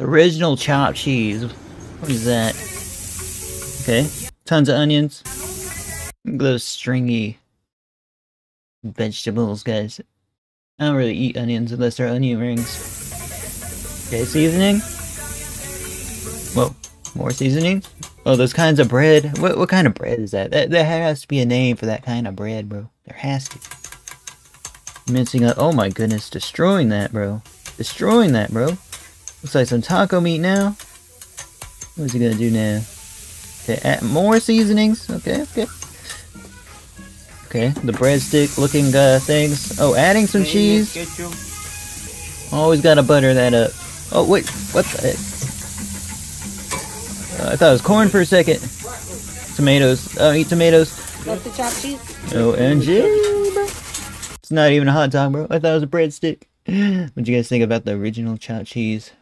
Original chopped cheese. What is that? Okay. Tons of onions. Those stringy vegetables, guys. I don't really eat onions unless they're onion rings. Okay, seasoning. Whoa, more seasoning? Oh, those kinds of bread. What what kind of bread is that? that? There has to be a name for that kind of bread, bro. There has to. Mincing up. Oh my goodness, destroying that, bro. Destroying that, bro. Looks like some taco meat now. What's he gonna do now? Okay, add more seasonings. Okay, okay. Okay, the breadstick looking uh, things. Oh, adding some cheese. Always gotta butter that up. Oh, wait, what the heck? Uh, I thought it was corn for a second. Tomatoes. Oh, eat tomatoes. What's the chopped cheese? OMG, bro. It's not even a hot dog, bro. I thought it was a breadstick. What'd you guys think about the original chopped cheese?